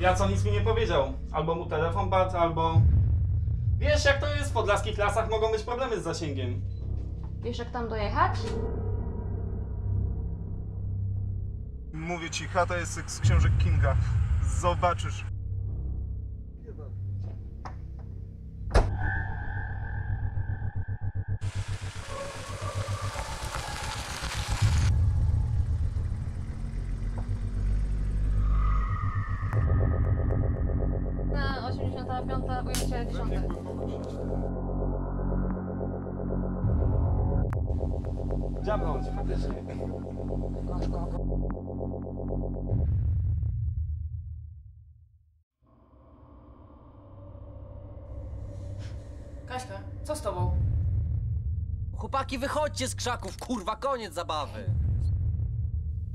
Ja co nic mi nie powiedział. Albo mu telefon padł, albo... Wiesz jak to jest, w podlaskich lasach mogą być problemy z zasięgiem. Wiesz jak tam dojechać? Mówię ci, chata jest jak z książek Kinga. Zobaczysz. Na 85, ujęcie 10. Dziabnąć, faktycznie. Kaśka, co z tobą? Chłopaki, wychodźcie z krzaków, kurwa, koniec zabawy.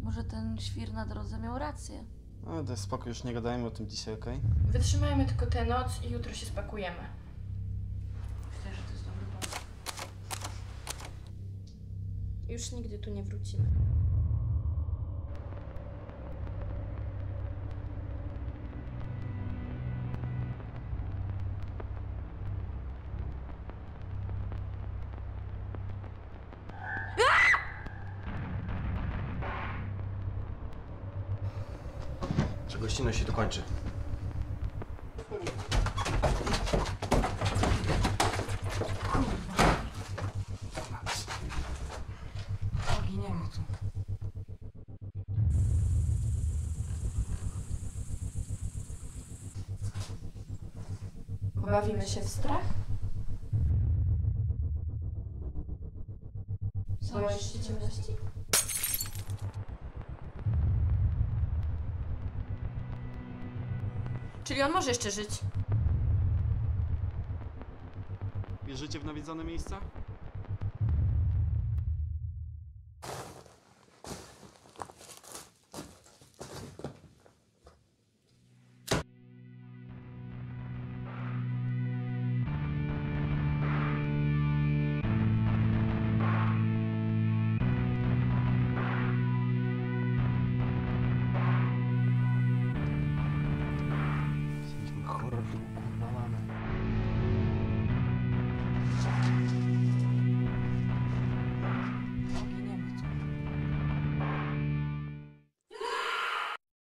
Może ten świr na drodze miał rację. No daj spokój, już nie gadajmy o tym dzisiaj, okej? Wytrzymajmy tylko tę noc i jutro się spakujemy. Myślę, że to jest dobry pomysł. Już nigdy tu nie wrócimy. Że gościnność się tu kończy. Giniemy tu. Bawimy się w strach? Boisz się ciemności? Czyli on może jeszcze żyć. Wierzycie w nawiedzone miejsca?